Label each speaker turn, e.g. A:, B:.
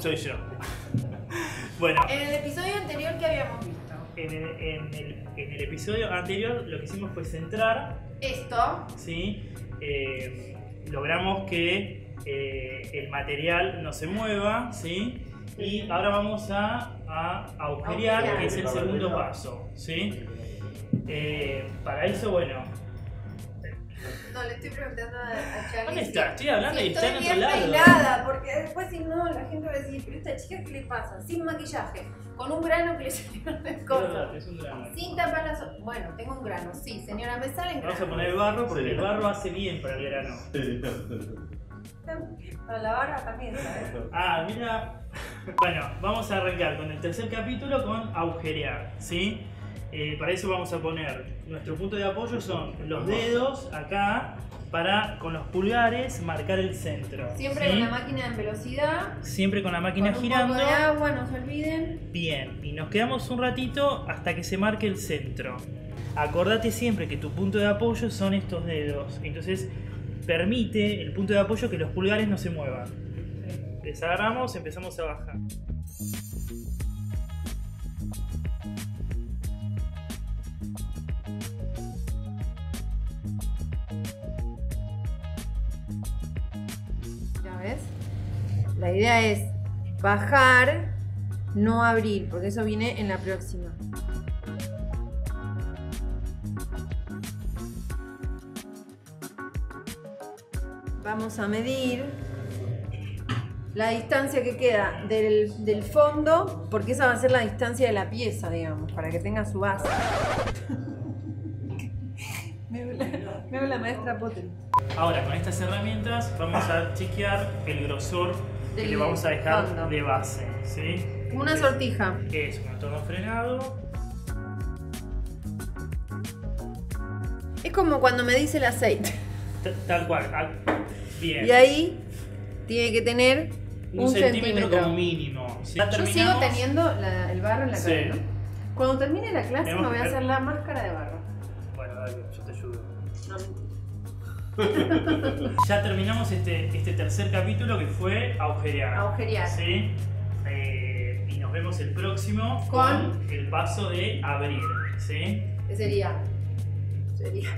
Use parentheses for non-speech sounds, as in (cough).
A: soy yo. Bueno,
B: En el episodio anterior, ¿qué habíamos visto?
A: en el, en el- en el episodio anterior lo que hicimos fue centrar,
B: Esto,
A: ¿sí? Eh, logramos que eh, el material no se mueva, ¿sí? Y ahora vamos a, a agujerear, que es el segundo paso, ¿sí? Eh, para eso, bueno,
B: no le estoy preguntando a, a Charlie.
A: ¿dónde está? Estoy hablando
B: si
A: y está en otro lado.
B: peinada, porque después si no, la gente va a decir, pero esta chica, ¿qué le pasa? Sin maquillaje, con un grano que le (laughs) salió en el codo.
A: Es un.
B: Sin tapar las... Bueno, tengo un grano, sí, señora, me salen
A: Vamos a
B: granos.
A: poner barro porque
C: Sí.
A: el barro hace bien para el verano.
B: Para la barba también, ¿sabes?
A: Ah, mira. Bueno, vamos a arrancar con el tercer capítulo con agujerear, ¿sí? Eh, para eso vamos a poner, nuestro punto de apoyo son los dedos acá para con los pulgares marcar el centro.
B: Siempre
A: ¿sí?
B: con la máquina en velocidad.
A: Siempre con la máquina
B: con un
A: girando.
B: poco de agua, no se olviden.
A: Bien, y nos quedamos un ratito hasta que se marque el centro. Acordate siempre que tu punto de apoyo son estos dedos. Entonces permite el punto de apoyo que los pulgares no se muevan. Les agarramos, empezamos a bajar.
B: La idea es bajar, no abrir, porque eso viene en la próxima. Vamos a medir la distancia que queda del, fondo, porque esa va a ser la distancia de la pieza, digamos, para que tenga su base. (laughs) me, la maestra Potter.
A: Ahora, con estas herramientas vamos a chequear el grosor que le vamos a dejar
B: fondo.
A: de base. ¿sí?
B: Una
A: Entonces,
B: sortija.
A: Es un entorno frenado.
B: Es como cuando me dice el aceite.
A: t- Tal cual. ah, Bien.
B: Y ahí tiene que tener
A: un,
B: un,
A: centímetro,
B: centímetro.
A: como mínimo.
B: Yo sigo teniendo la- el barro en la
A: Sí.
B: cara, ¿no? Cuando termine la clase
A: Tenemos
B: me voy a hacer la máscara de barro.
A: Bueno, dale, yo te ayudo.
B: No, mentira. (laughs)
A: Ya terminamos este, este tercer capítulo que fue agujerear.
B: Agujerear.
A: ¿Sí? Eh, y nos vemos el próximo
B: Con-
A: con el paso de abrir. ¿Sí?
B: ¿Qué sería? Sería.